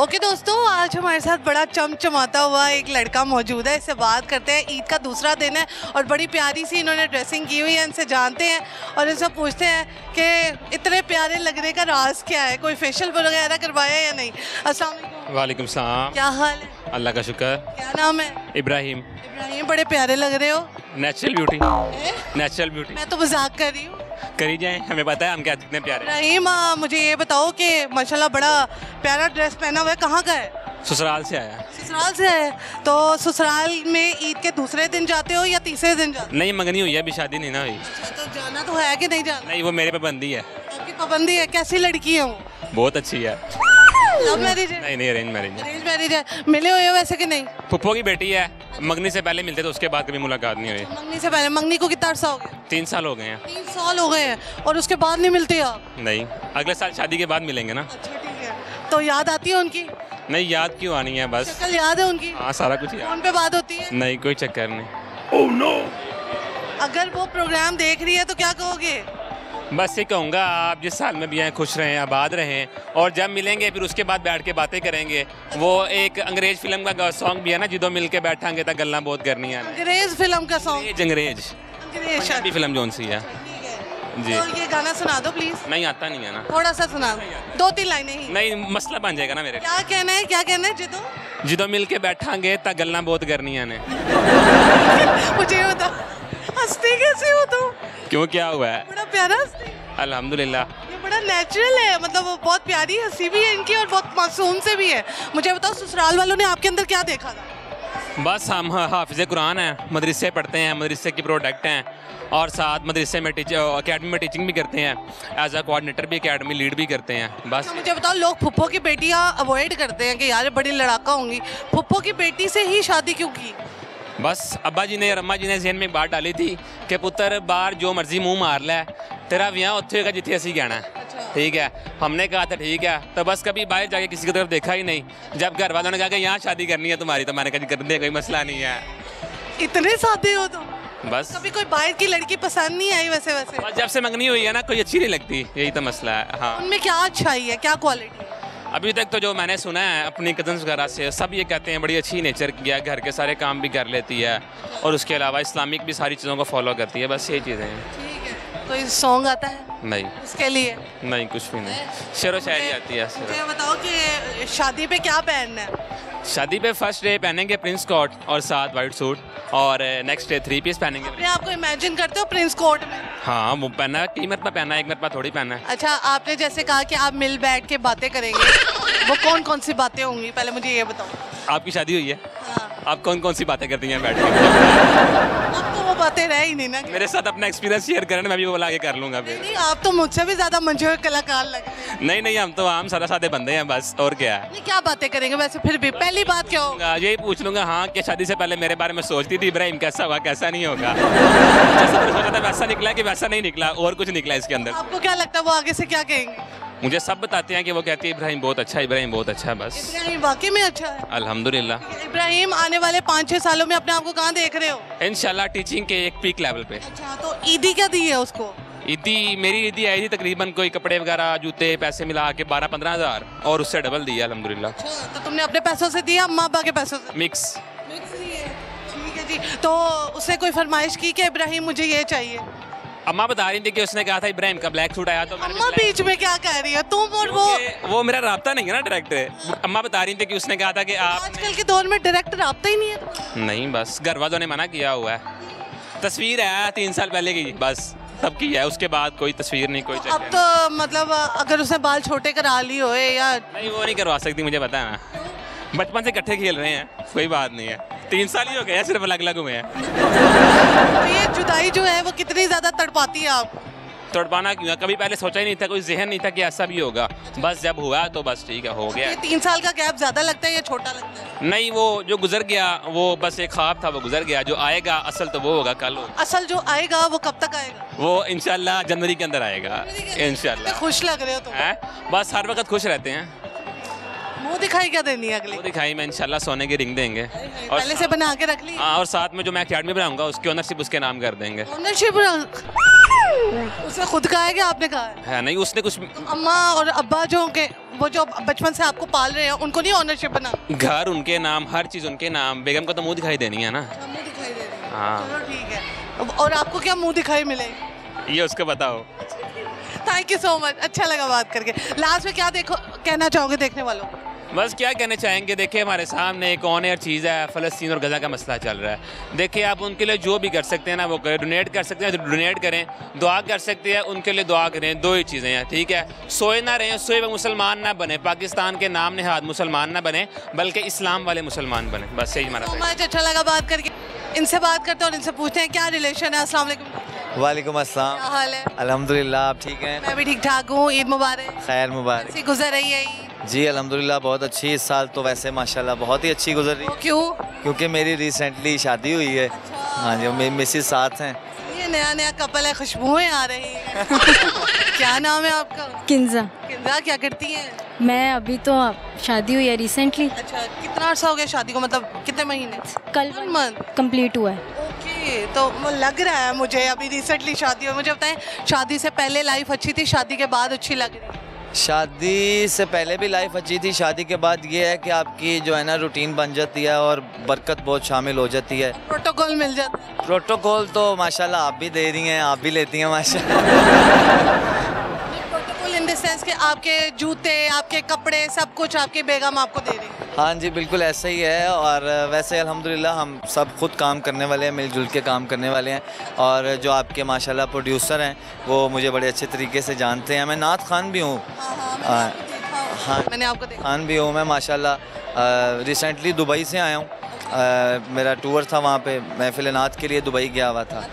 Okay दोस्तों आज हमारे साथ बड़ा चमचमाता हुआ एक लड़का मौजूद है। इससे बात करते हैं। ईद का दूसरा दिन है और बड़ी प्यारी सी इन्होंने ड्रेसिंग की हुई है। इनसे जानते हैं और इनसे पूछते हैं कि इतने प्यारे लगने का राज क्या है? कोई फेशियल वगैरह करवाया या नहीं? अस्सलाम वालेकुम। सलाम। क्या हाल है? अल्लाह का शुक्र क्या नाम है? इब्राहिम। इब्राहिम बड़े प्यारे लग रहे हो। नेचुरल ब्यूटी नेचुरल ब्यूटी मैं तो मज़ाक कर रही हूँ। करी जाए हमें पता है हम क्या कितने प्यारे हैं। माँ मुझे ये बताओ कि माशाल्लाह बड़ा प्यारा ड्रेस पहना हुआ है कहाँ का है? ससुराल से आया। ससुराल से है? तो ससुराल में ईद के दूसरे दिन जाते हो या तीसरे दिन जाते नहीं मंगनी हुई है अभी शादी नहीं ना हुई। तो जाना तो है कि नहीं जाना? नहीं वो मेरे पे बंदी है। आपकी पाबंदी है कैसी लड़की है वो? बहुत अच्छी है। लव मैरिज है। नहीं नहीं अरेंज मैरिज अरेंज मैरिज है। मिले हुए हो वैसे कि नहीं? पुप्पो की बेटी है। मंगनी से पहले मिलते तो उसके बाद कभी मुलाकात नहीं हुई। मंगनी से पहले। मंगनी को कितना अरसा हो गया? तीन साल हो गए हैं। तीन साल हो गए हैं। और उसके बाद नहीं मिलते आप? नहीं। अगले साल शादी के बाद मिलेंगे ना। अच्छा ठीक है। तो याद आती है उनकी? नहीं याद क्यों आनी है बस। कल याद है उनकी? हाँ सारा कुछ याद। फ़ोन पे बात होती है? नहीं कोई चक्कर नहीं। अगर वो प्रोग्राम देख रही है तो क्या कहोगे? बस ये कहूँगा आप जिस साल में भी आए खुश रहें आबाद रहें और जब मिलेंगे फिर उसके बाद बैठ के बातें करेंगे। वो एक अंग्रेज़ फ़िल्म का सॉन्ग भी है ना जिदो मिल के बैठांगे तक गल्ला बहुत करनी है। अंग्रेज़ फ़िल्म का सॉन्ग? अंग्रेज़ अंग्रेज़। अंग्रेज़ फ़िल्म जोन सी है? जी। तो ये गाना सुना दो प्लीज़ नहीं आता नहीं है ना। थोड़ा सा सुना दो। तीन लाइनें ही। नहीं मसला बन जाएगा ना मेरे क्या कहना है क्या कहना है जितो जिदो मिल के बैठांगे तक गल्ला बहुत करनी है ने मुझे हँसते कैसे हो तुम? क्यों क्या हुआ है? प्यारा? अल्हम्दुलिल्लाह। ये बड़ा नेचुरल है मतलब वो बहुत प्यारी हँसी भी है इनकी और बहुत मासूम से भी है। मुझे बताओ ससुराल वालों ने आपके अंदर क्या देखा था? बस हम हाफिज कुरान हैं मदरसे पढ़ते हैं मदरसे के प्रोडक्ट हैं और साथ मदरसे में टीचर अकेडमी में टीचिंग भी करते हैं एज अ कोऑर्डिनेटर भी अकेडमी लीड भी करते हैं बस। तो मुझे बताओ लोग फुप्पो की बेटियाँ अवॉइड करते हैं कि यार बड़ी लड़ाका होंगी। फुप्पो की बेटी से ही शादी क्यों की? बस अब्बा जी ने और अम्मा जी ने जहन में एक बात डाली थी कि पुत्र बाहर जो मर्ज़ी मुँह मार ले तेरा ब्याह उत्थे होगा जिथे असी कहना है। ठीक है? हमने कहा था ठीक है तो बस कभी बाहर जाके किसी की तरफ़ देखा ही नहीं। जब घर वालों ने कहा कि यहाँ शादी करनी है तुम्हारी तो मैंने कहा कर दे कोई मसला नहीं है। इतने सादे हो तुम? बस। कभी कोई बाहर की लड़की पसंद नहीं आई वैसे वैसे बस जब से मंगनी हुई है ना कोई अच्छी नहीं लगती यही तो मसला है हाँ। उनमें क्या अच्छाई है क्या क्वालिटी अभी तक तो जो मैंने सुना है अपनी कजन्स वगैरह से सब ये कहते हैं बड़ी अच्छी नेचर की है घर के सारे काम भी कर लेती है और उसके अलावा इस्लामिक भी सारी चीज़ों को फॉलो करती है बस ये चीज़ें हैं। ठीक है कोई सॉन्ग आता है? नहीं। उसके लिए? नहीं कुछ भी नहीं। शेरो शायरी आती है मुझे बताओ कि शादी पे क्या पहनना है? शादी पे फ़र्स्ट डे पहनेंगे प्रिंस कोट और साथ वाइट सूट और नेक्स्ट डे थ्री पीस पहनेंगे। आपको इमेजिन करते हो प्रिंस कोट में? हाँ वो पहना है कई मरतबा पहना है एक मरतबा थोड़ी पहना है। अच्छा आपने जैसे कहा कि आप मिल बैठ के बातें करेंगे वो कौन कौन सी बातें होंगी? पहले मुझे ये बताओ। आपकी शादी हुई है? हाँ। आप कौन कौन सी बातें करती हैं बैठ के? वो बातें रह ही नहीं ना। मेरे साथ अपना एक्सपीरियंस शेयर करें मैं भी वो आगे कर लूँगा फिर। नहीं आप तो मुझसे भी ज़्यादा मंझोर कलाकार लगते हैं। नहीं नहीं हम तो आम सादा सादे बंदे हैं बस और क्या? है क्या बातें करेंगे? वैसे फिर भी पहली बात क्या होगा? यही पूछ लूँगा हाँ कि शादी से पहले मेरे बारे में सोचती थी इब्राहिम कैसा हुआ कैसा नहीं होगा? जैसा सोचा था वैसा निकला कि वैसा नहीं निकला और कुछ निकला इसके अंदर। आपको क्या लगता है वो आगे से क्या कहेंगे? मुझे सब बताते हैं कि वो कहती है इब्राहिम बहुत अच्छा है इब्राहिम बहुत अच्छा बस. इब्राहिम वाकई में अच्छा है? अल्हम्दुलिल्लाह। इब्राहिम आने वाले पाँच छह सालों में अपने आप को कहाँ देख रहे हो? इंशाल्लाह टीचिंग के एक पीक लेवल पे। अच्छा तो ईदी क्या दी है उसको? ईदी मेरी ईदी आई थी तकरीबन कोई कपड़े वगैरह जूते पैसे मिला के बारह पंद्रह हज़ार और उससे डबल दिया अल्हम्दुलिल्लाह। अच्छा तो तुमने अपने पैसों से दिया अम्मा अब्बा के पैसों से? मिक्स ठीक है जी तो उसने कोई फरमाइश की कि इब्राहिम मुझे ये चाहिए? अम्मा बता रही थी कि उसने कहा था इब्राहिम का ब्लैक सूट आया तो मैंने अम्मा बीच में क्या कह रही है? तुम और वो वो मेरा राब्ता नहीं है ना डायरेक्ट अम्मा बता रही थी कि उसने कहा था कि आप आजकल के दौर में डायरेक्ट रहा ही नहीं है। नहीं बस घर वालों ने मना किया हुआ है। तस्वीर है तीन साल पहले की बस तब की है उसके बाद कोई तस्वीर नहीं कोई अब तो मतलब अगर उसने बाल छोटे करा ली होए या। नहीं वो नहीं करवा सकती मुझे पता है ना। बचपन से इकट्ठे खेल रहे हैं कोई बात नहीं है। तीन साल ही हो गए सिर्फ़ अलग अलग हुए हैं। तो ये जुदाई जो है वो कितनी ज़्यादा तड़पाती है आप? तड़पाना क्यों है? कभी पहले सोचा ही नहीं था कोई जहन नहीं था कि ऐसा भी होगा। बस जब हुआ तो बस ठीक है हो गया। ये तीन साल का गैप ज़्यादा लगता है या छोटा लगता है? नहीं वो जो गुजर गया वो बस एक ख्वाब था वो गुजर गया। जो आएगा असल तो वो होगा कल। होगा असल जो आएगा वो कब तक आएगा? वो इनशाला जनवरी के अंदर आएगा इंशाल्लाह। खुश लग रहे हो तो बस हर वक्त खुश रहते हैं। मुँह दिखाई क्या देनी है अगली? वो दिखाई में इंशाल्लाह सोने की रिंग देंगे। और पहले से बना के रख ली। हाँ और साथ में जो मैं अकेडमी बनाऊँगा उसकी ओनरशिप उसके नाम कर देंगे। ओनरशिप उसने खुद कहा है कि आपने कहा है? है नहीं उसने कुछ अम्मा और अब्बा जो के वो जो बचपन से आपको पाल रहे हैं उनको नहीं ऑनरशिप बना? घर उनके नाम हर चीज़ उनके नाम। बेगम को तो मुँह दिखाई देनी है ना? मुँह दिखाई दे हाँ। ठीक है। और आपको क्या मुँह दिखाई मिले? ये उसको बताओ। थैंक यू सो मच अच्छा लगा बात करके। लास्ट में क्या देखो कहना चाहोगे देखने वालों? को बस क्या कहना चाहेंगे? देखिए हमारे सामने एक ऑन एयर चीज़ है फ़लस्तीन और गज़ा का मसला चल रहा है। देखिए आप उनके लिए जो भी कर सकते हैं ना वो करें। डोनेट कर सकते हैं तो डोनेट करें दुआ कर सकते हैं उनके लिए दुआ करें। दो ही चीज़ें हैं ठीक है? सोए ना रहें सोए हुए मुसलमान ना बने। पाकिस्तान के नाम नेहाद मुसलमान ना बने बल्कि इस्लाम वाले मुसलमान बने। बस यही हमारा much, अच्छा लगा बात करके। इनसे बात करते हैं और इनसे पूछते हैं क्या रिलेशन है? अस्सलाम वालेकुम। क्या अस्सलाम। हाल है? अल्हम्दुलिल्लाह आप ठीक हैं? मैं भी ठीक ठाक हूँ ईद मुबारक। खैर मुबारक। गुजर रही है ईद। जी अल्हम्दुलिल्लाह बहुत अच्छी इस साल तो वैसे माशाल्लाह बहुत ही अच्छी गुजर रही। वो क्यों? क्योंकि मेरी रिसेंटली शादी हुई है। हाँ जी मेरी मिसिस साथ हैं। ये नया नया कपल है खुशबुएँ आ रही हैं। क्या नाम है आपका? किन्जा किंजा क्या करती हैं? मैं अभी तो शादी हुई है रिसेंटली अच्छा कितना अर्सा हो गया शादी को? मतलब कितने महीने? कल month. कंप्लीट हुआ है। ओके तो वो लग रहा है मुझे अभी रिसेंटली शादी हुई। मुझे बताएँ शादी से पहले लाइफ अच्छी थी शादी के बाद अच्छी लग रही। शादी से पहले भी लाइफ अच्छी थी। शादी के बाद ये है कि आपकी जो है ना रूटीन बन जाती है और बरकत बहुत शामिल हो जाती है। प्रोटोकॉल मिल जाता है। प्रोटोकॉल तो माशाल्लाह आप भी दे रही हैं आप भी लेती हैं माशाल्लाह। प्रोटोकॉल इन द सेंस कि आपके जूते आपके कपड़े सब कुछ आपकी बेगम आपको दे रही है। हाँ जी बिल्कुल ऐसा ही है और वैसे अल्हम्दुलिल्लाह हम सब खुद काम करने वाले हैं मिलजुल के काम करने वाले हैं और जो आपके माशाल्लाह प्रोड्यूसर हैं वो मुझे बड़े अच्छे तरीके से जानते हैं। मैं नात खान भी हूँ। हाँ, हाँ मैंने आपको देखा खान भी हूँ मैं माशाल्लाह। रिसेंटली दुबई से आया हूँ। मेरा टूर था वहाँ पे महफिल नात के लिए दुबई गया हुआ था।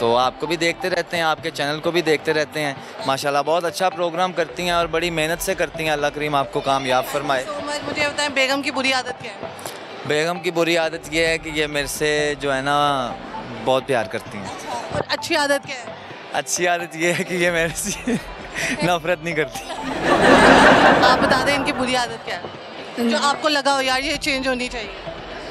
तो आपको भी देखते रहते हैं आपके चैनल को भी देखते रहते हैं। माशाल्लाह बहुत अच्छा प्रोग्राम करती हैं और बड़ी मेहनत से करती हैं। अल्लाह करीम आपको कामयाब फरमाए। तो मुझे बताएँ बेगम की बुरी आदत क्या है? बेगम की बुरी आदत ये है कि ये मेरे से जो है ना बहुत प्यार करती हैं। और अच्छी आदत क्या है? अच्छी आदत ये है कि ये मेरे से नफरत नहीं करती। आप बता दें इनकी बुरी आदत क्या है? जो आपको लगा हो यार ये चेंज होनी चाहिए।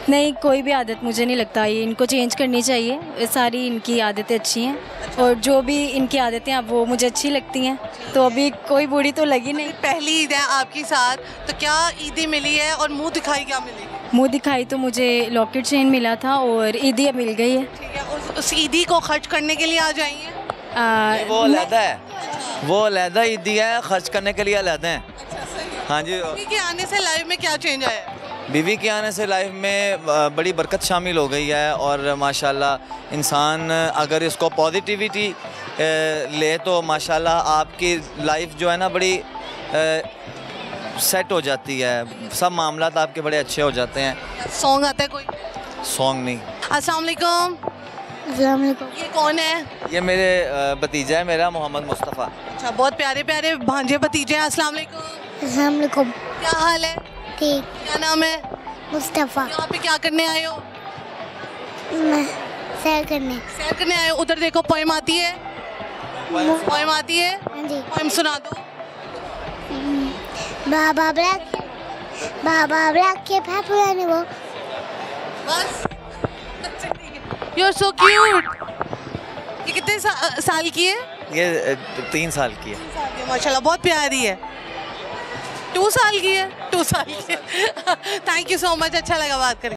नहीं कोई भी आदत मुझे नहीं लगता। ये इनको चेंज करनी चाहिए। सारी इनकी आदतें अच्छी हैं। और जो भी इनकी आदतें हैं वो मुझे अच्छी लगती हैं। तो अभी कोई बुरी तो लगी नहीं। पहली ईद है आपकी साथ तो क्या ईदी मिली है और मुँह दिखाई क्या मिली मुँह दिखाई तो मुझे लॉकेट चेन मिला था और ईदी अब मिल गई है। ठीक है उस, उस ईदी को खर्च करने के लिए आ जाइए। वो अलहदा है। वो अलहदा ईदी है खर्च करने के लिए अलहदा है। हाँ। जी के आने से लाइफ में क्या चेंज आया? है? बीवी के आने से लाइफ में बड़ी बरकत शामिल हो गई है और माशाल्लाह इंसान अगर इसको पॉजिटिविटी ले तो माशाल्लाह आपकी लाइफ जो है ना बड़ी सेट हो जाती है। सब मामला आपके बड़े अच्छे हो जाते हैं। सॉन्ग आता है कोई? सॉन्ग नहीं। अस्सलाम वालेकुम। ये कौन है? ये मेरे भतीजा है मेरा मोहम्मद मुस्तफ़ा। अच्छा बहुत प्यारे प्यारे भांजे भतीजे हैं। अस्सलाम वालेकुम। अलैक्म क्या हाल है? ठीक। क्या नाम है? मुस्तफ़ा। यहाँ पे क्या करने आए हो? मैं सैर करने। सैर करने आए हो? उधर देखो पोइम आती है। पोइम आती है। हाँ जी। पोइम सुना दो। बाबा ब्लैक बाबा ब्लैक के भाई पुराने वो। बस। यू आर सो क्यूट ये कितने सा, साल की है? ये तीन साल की है माशाल्लाह बहुत प्यारी है। टू साल की है, टू साल की। थैंक यू सो मच अच्छा लगा बात करके।